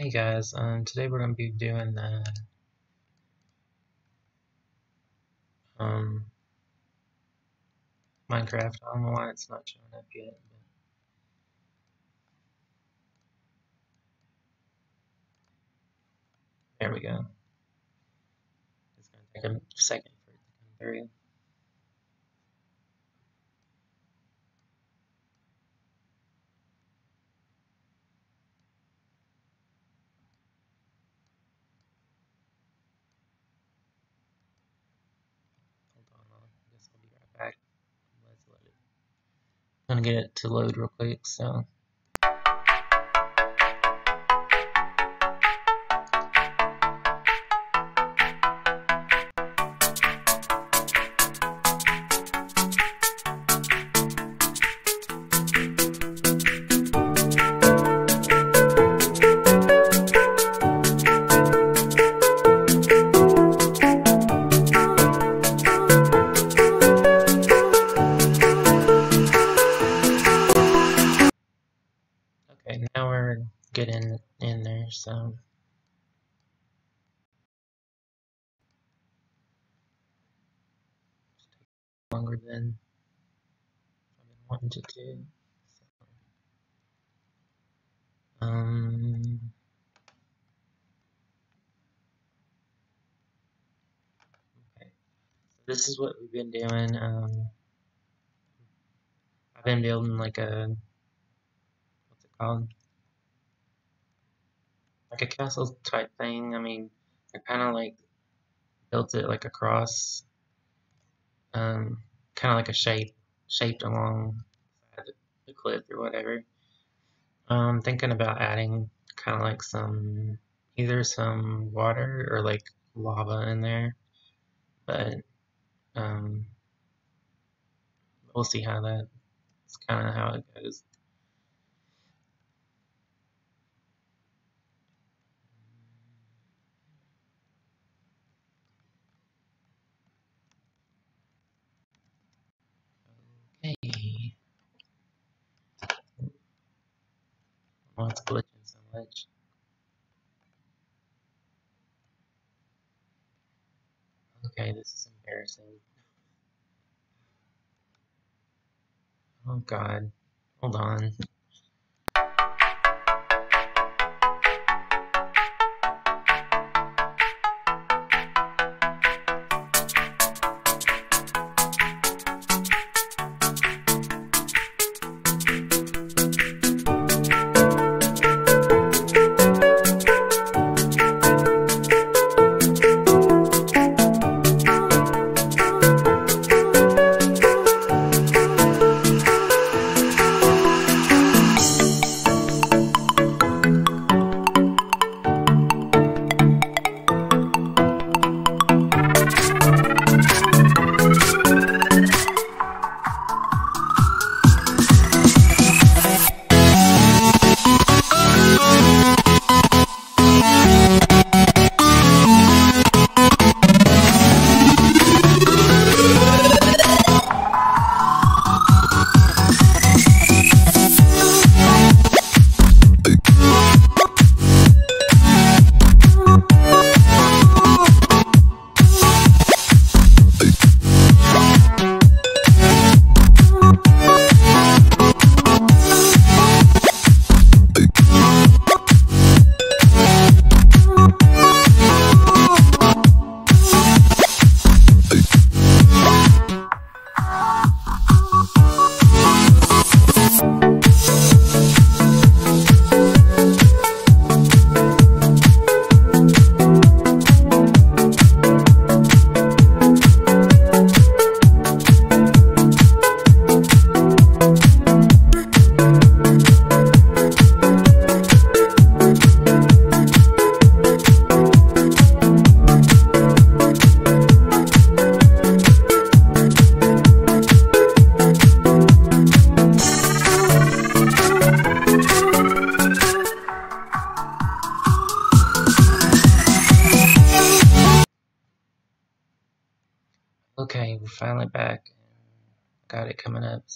Hey guys, um, today we're going to be doing the um, Minecraft. I don't know why it's not showing up yet. There we go. It's going to take a second for it to come through. Hold on, I guess I'll be right back. Let's let it. I'm gonna get it to load real quick, so. So. Longer than I've been wanting to do. So. Um. Okay, so this is what we've been doing. Um, I've been building like a what's it called? Like a castle type thing. I mean, I kind of like built it like across, um, kind of like a shape, shaped along the, cliff or whatever. Um, thinking about adding kind of like some, either some water or like lava in there, but um, we'll see how that. It's kind of how it goes. Why it's glitching so much. Okay, this is embarrassing. Oh god. Hold on.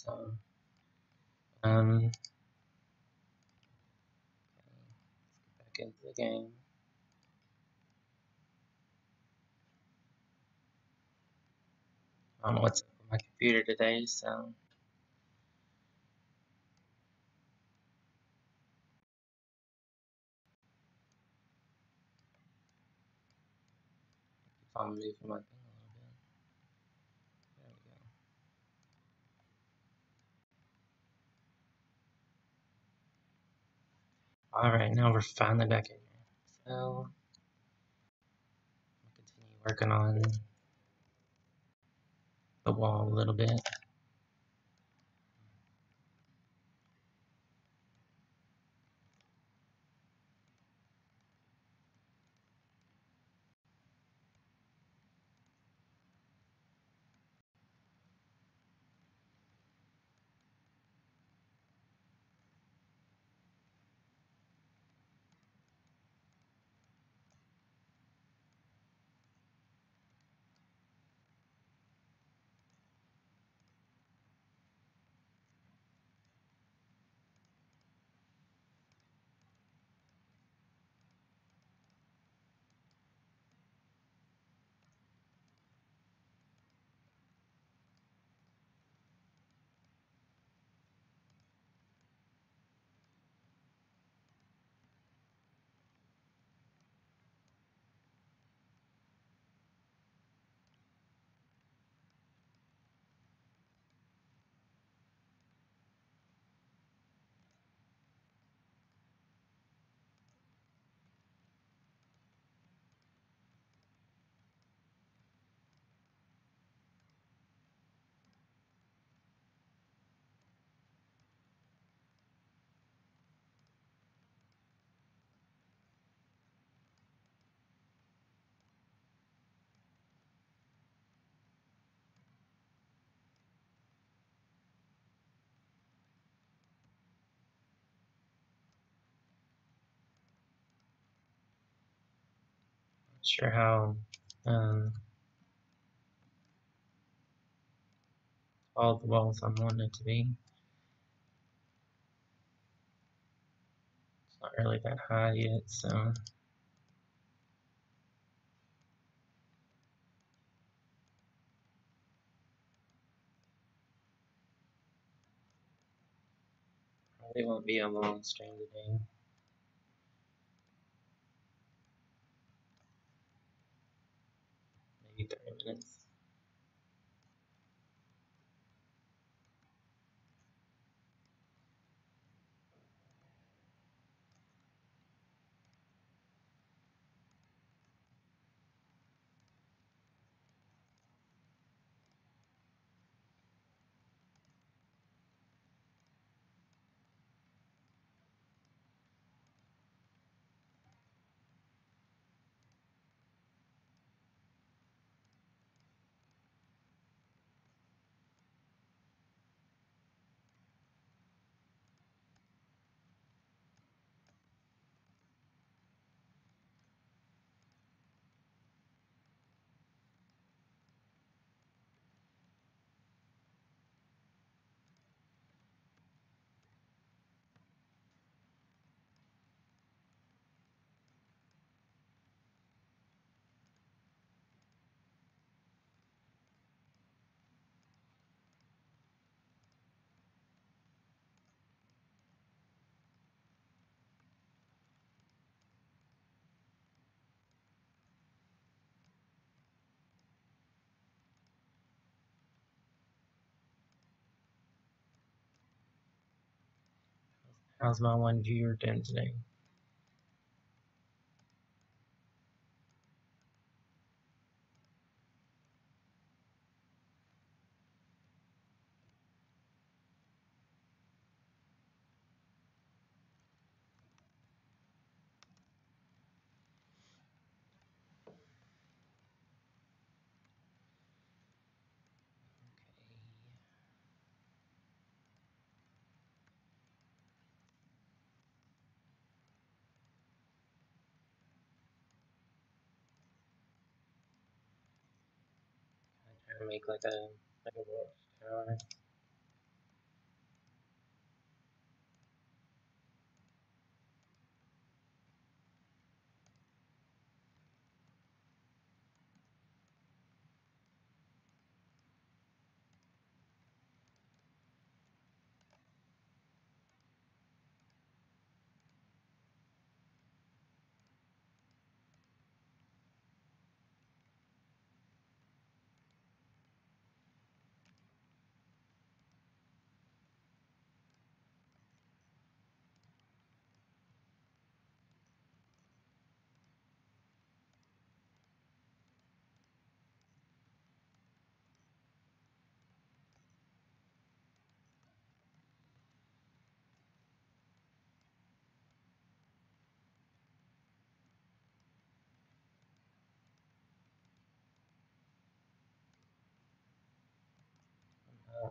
So um back into the game. I don't know what's up with my computer today, so I'm moving my thing a little bit. There we go. Alright, now we're finally back in. So continue working on the wall a little bit. Sure how um, all the walls I'm wanting it to be. It's not really that high yet, so probably won't be a long stream today. Maybe 30 minutes. How's my one viewer doing today? Make like a like a watchtower.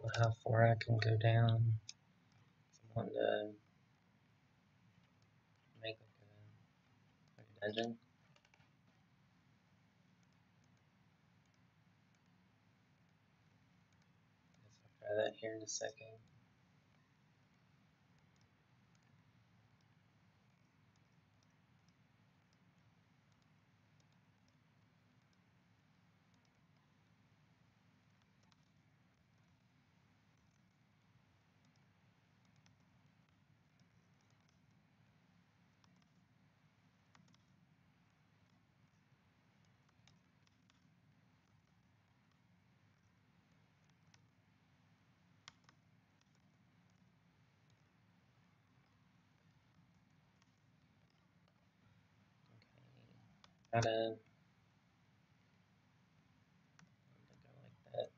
Know how far I can go down. I want to make like a, dungeon. I'll try that here in a second. Gotta I like that.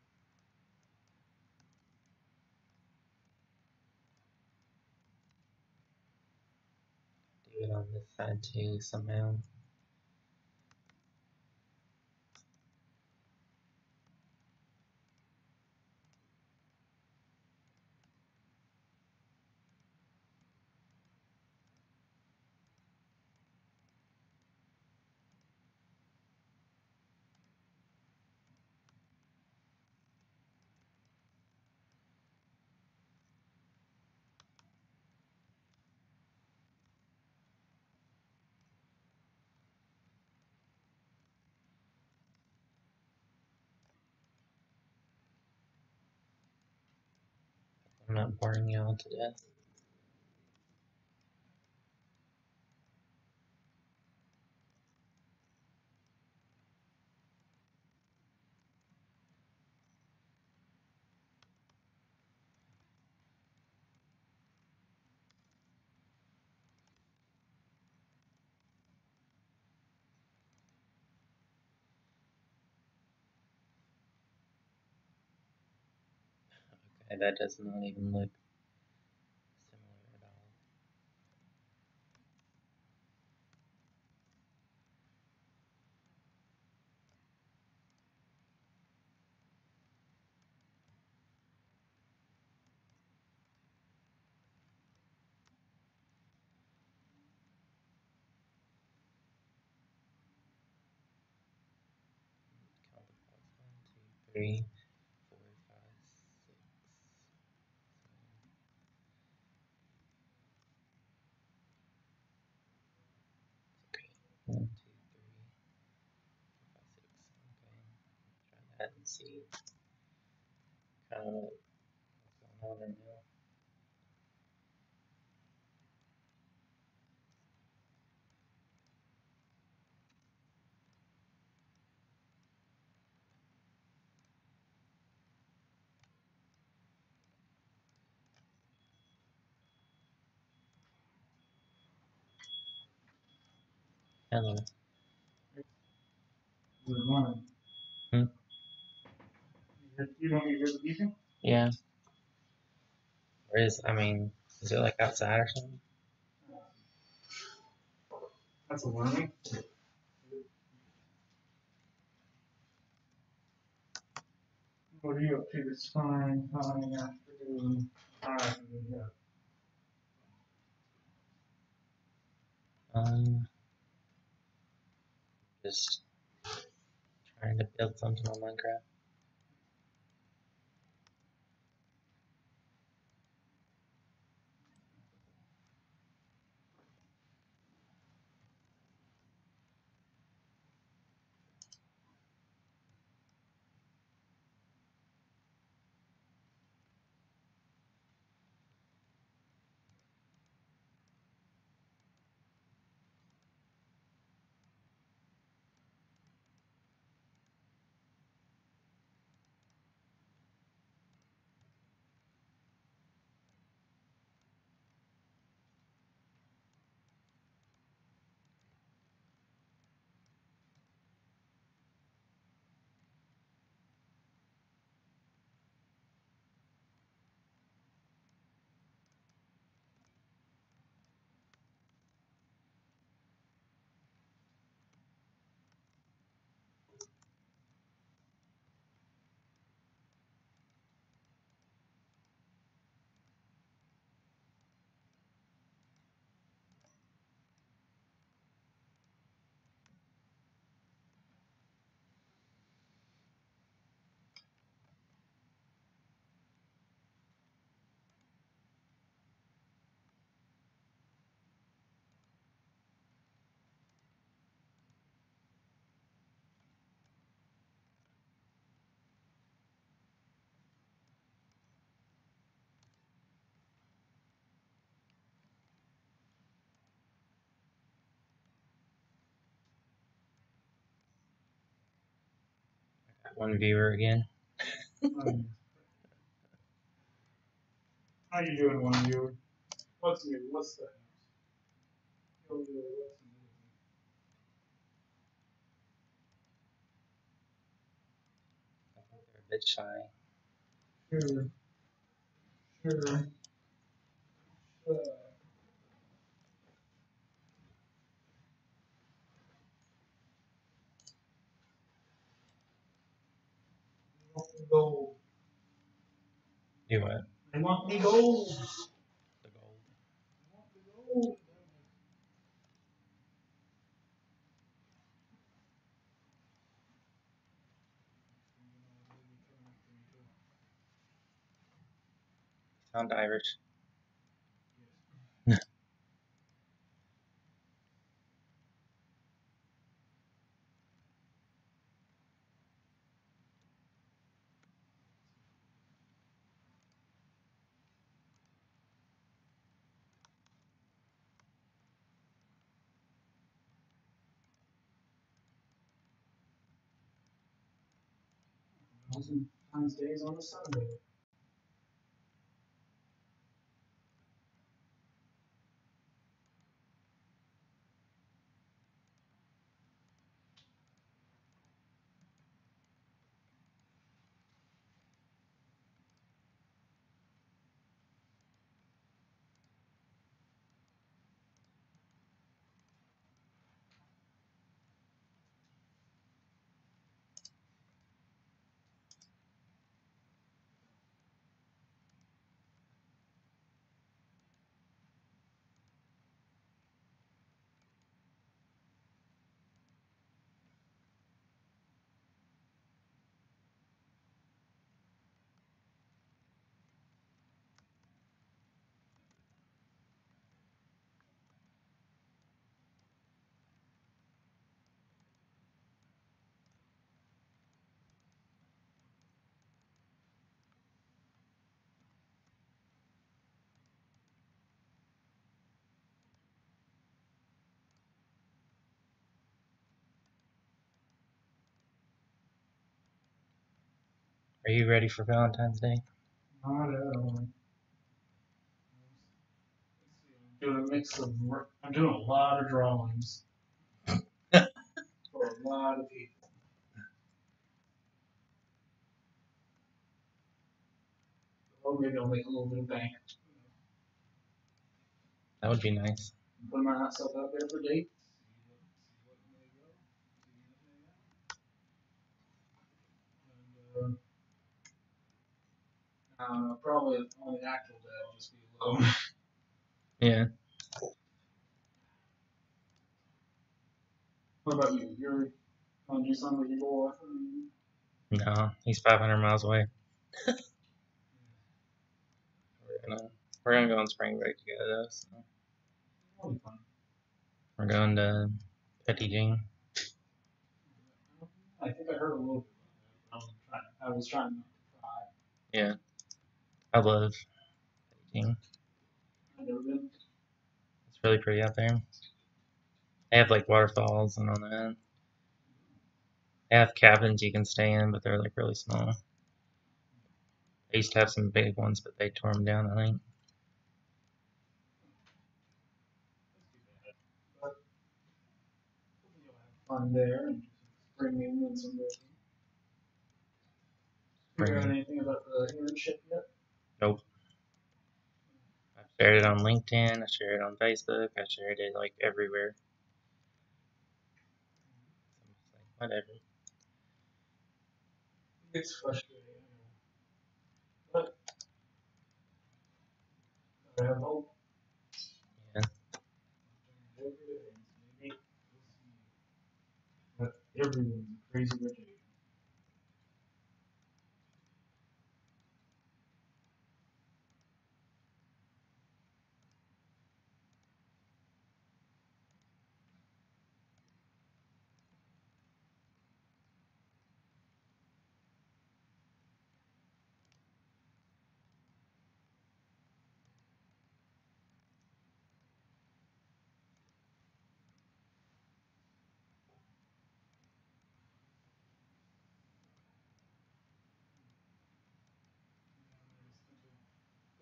Do it on this side too somehow. I'm not boring y'all to death. Okay, that does not even look similar at all. Count the blocks. One, two, three, four, five, six, seven. Okay. One, two, three, four, five, six. Try that and see kind of what's going on right now. Hello. Good morning. Hmm? You don't need to eating? Yeah. Or is I mean, is it like outside or something? That's a warning. What are you up to this fine, fine afternoon? Um, just trying to build something on Minecraft. One viewer again. Um, How you doing, one viewer? What's new? What's the What's new? I think they're a bit shy. Sure. Sure. Uh, they want me gold. Do what? They want me gold. The gold. They want me gold. Sound Irish. Valentine's Day is on a Sunday. Are you ready for Valentine's Day? Not at all. I'm doing a mix of work. I'm doing a lot of drawings for a lot of people. Oh, maybe I'll make a little bit of bank. That would be nice. Put myself out there for dates. And, uh, probably on the actual day I'll just be alone. Yeah. What about you? You're gonna do something with your boy? No, he's 500 miles away. we're gonna we're gonna go on spring break together though. So fun. we're going to Petit Jean. I think I heard a little bit. I was trying, I was trying not to cry. Yeah. I love Petit Jean. I've never been. It's really pretty out there. They have like waterfalls and all that. They have cabins you can stay in, but they're like really small. They used to have some big ones, but they tore them down, I think. But you'll have fun there and springing and some. Figure out anything about the internship yet? I've shared it on LinkedIn, I shared it on Facebook, I shared it like everywhere. So I'm just like, whatever. It's frustrating. But I have hope. Yeah. Every day, maybe we'll see. But everyone's crazy rich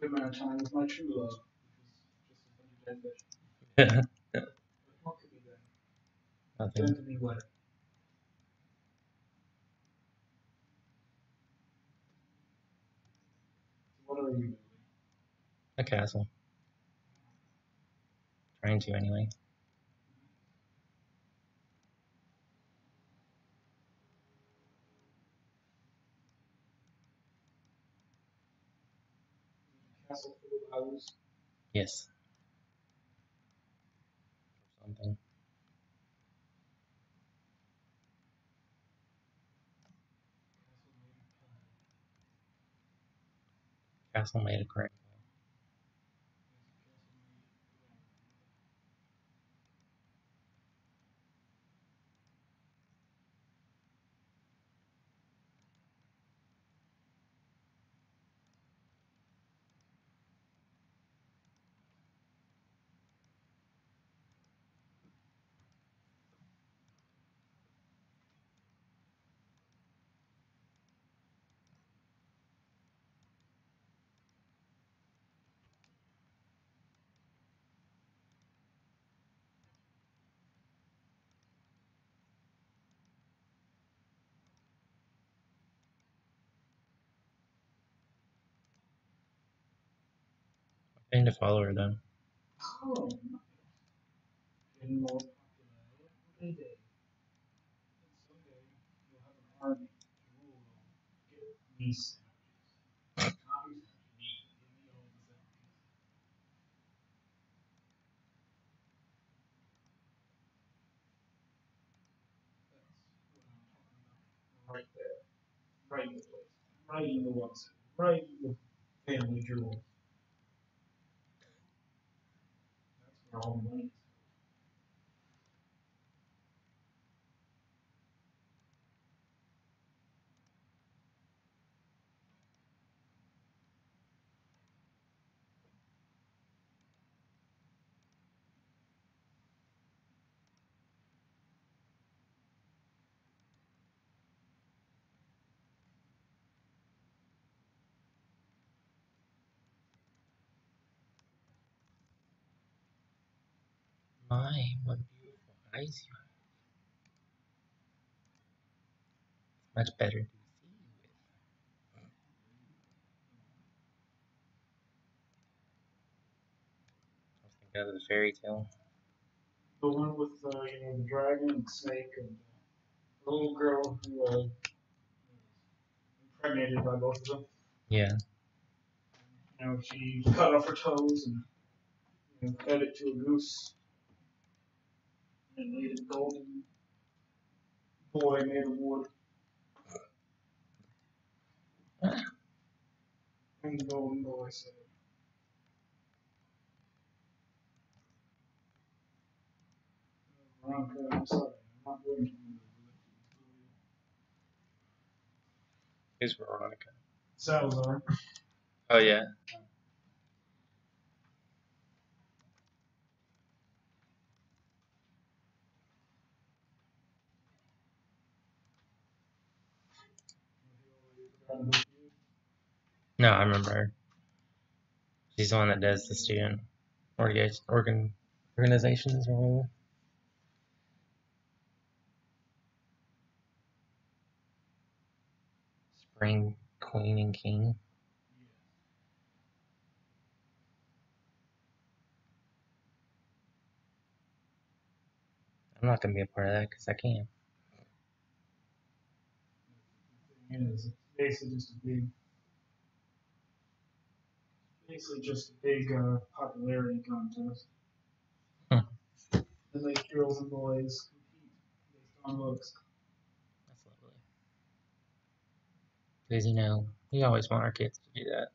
Asian. good amount of time with my true love, is dead fish. What could be better? Nothing. Than to be wetter. What are you doing? A castle. Trying to anyway. Castle full of owls. Yes. Something. Castle made of crap. I need to follow her though. Oh, nice. Getting more popular every day. And someday you'll have an army to rule over. Get me sandwiches. Not you sandwiches, me. Give me all the sandwiches. That's what I'm talking about. Right there. Right in the place. Right in the ones. Right in the family. That's where all the My, what beautiful eyes you have. Much better to see you with. I was thinking of the fairy tale. The one with uh, you know the dragon and snake and the little girl who uh, impregnated by both of them. Yeah. You know, she cut off her toes and you know, fed it to a goose and made a golden boy made of wood. And the golden boy said, Veronica, I'm sorry, I'm not going to Who's Veronica? Salazar. Oh yeah. No, I remember her. She's the one that does the student orga- organ organizations or whatever. Spring Queen and King. I'm not gonna be a part of that because I can't. Basically just a big, basically just a big uh, popularity contest. Hmm. And make girls and boys compete based on looks. That's lovely. Because you know, we always want our kids to do that.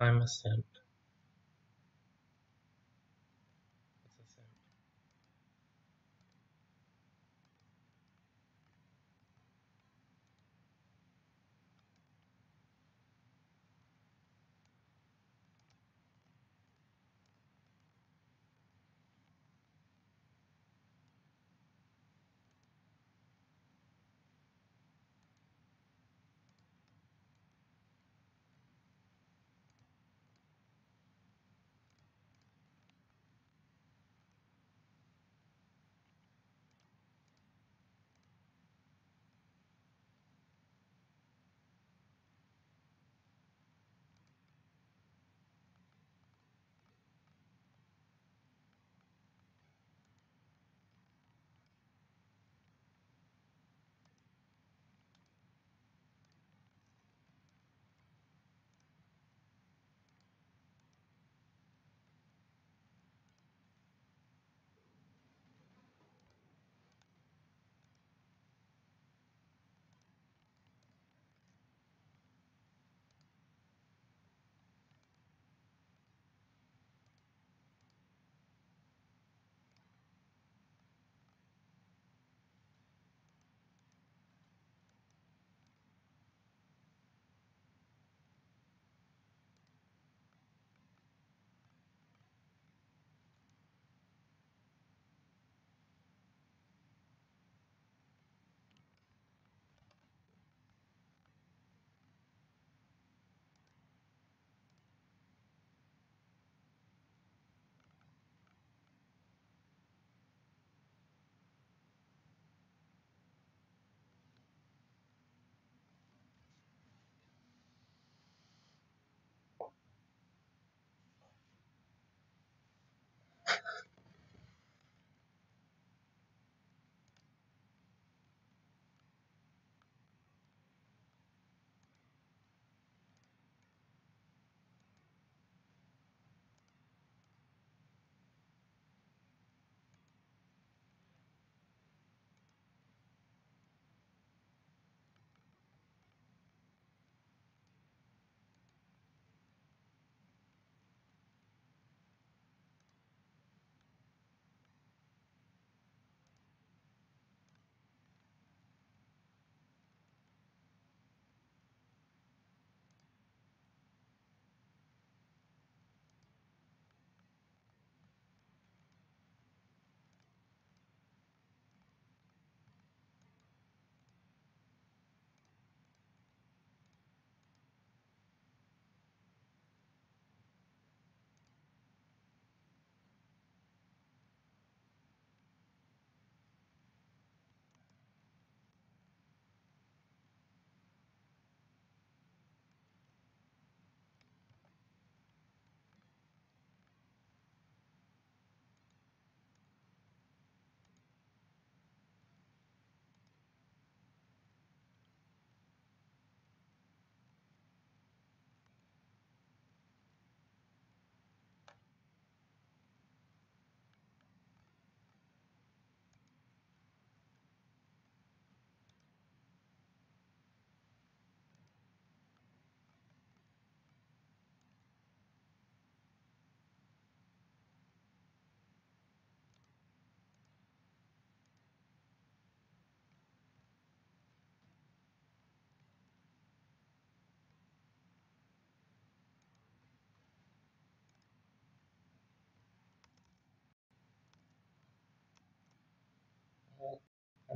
I'm a simp.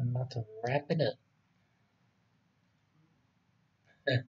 I'm about to wrap it up.